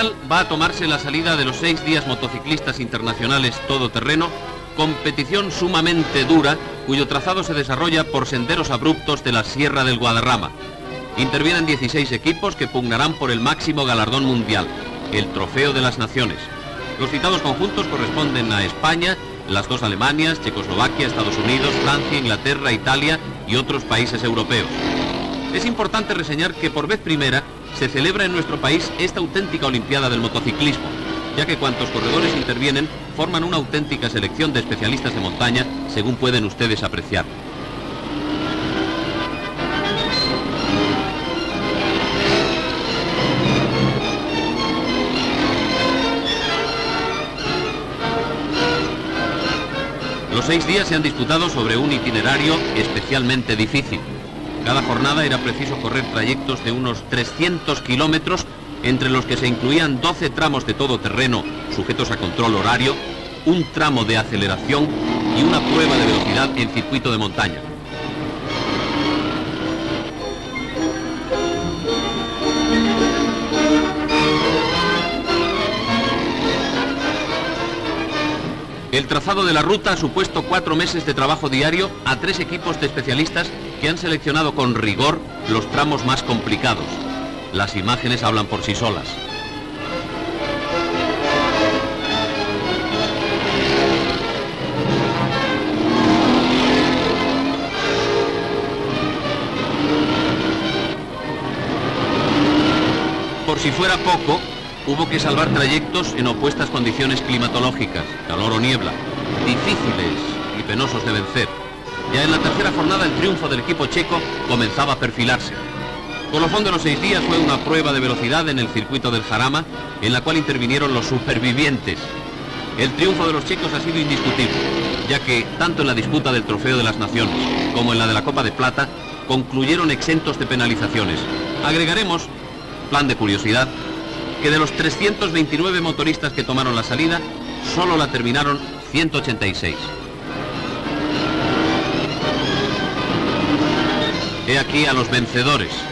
Va a tomarse la salida de los seis días motociclistas internacionales todoterreno, competición sumamente dura cuyo trazado se desarrolla por senderos abruptos de la Sierra del Guadarrama. Intervienen 16 equipos que pugnarán por el máximo galardón mundial, el Trofeo de las Naciones. Los citados conjuntos corresponden a España, las dos Alemanias, Checoslovaquia, Estados Unidos, Francia, Inglaterra, Italia y otros países europeos. Es importante reseñar que por vez primera se celebra en nuestro país esta auténtica Olimpiada del motociclismo, ya que cuantos corredores intervienen forman una auténtica selección de especialistas de montaña, según pueden ustedes apreciar. Los seis días se han disputado sobre un itinerario especialmente difícil. Cada jornada era preciso correr trayectos de unos 300 kilómetros, entre los que se incluían 12 tramos de todo terreno sujetos a control horario, un tramo de aceleración y una prueba de velocidad en circuito de montaña. El trazado de la ruta ha supuesto cuatro meses de trabajo diario a tres equipos de especialistas que han seleccionado con rigor los tramos más complicados. Las imágenes hablan por sí solas. Por si fuera poco, hubo que salvar trayectos en opuestas condiciones climatológicas, calor o niebla, difíciles y penosos de vencer. Ya en la tercera jornada el triunfo del equipo checo comenzaba a perfilarse. Colofón de los seis días fue una prueba de velocidad en el circuito del Jarama, en la cual intervinieron los supervivientes. El triunfo de los checos ha sido indiscutible, ya que tanto en la disputa del Trofeo de las Naciones como en la de la Copa de Plata concluyeron exentos de penalizaciones. Agregaremos, plan de curiosidad, que de los 329 motoristas que tomaron la salida, solo la terminaron 186. Aquí a los vencedores.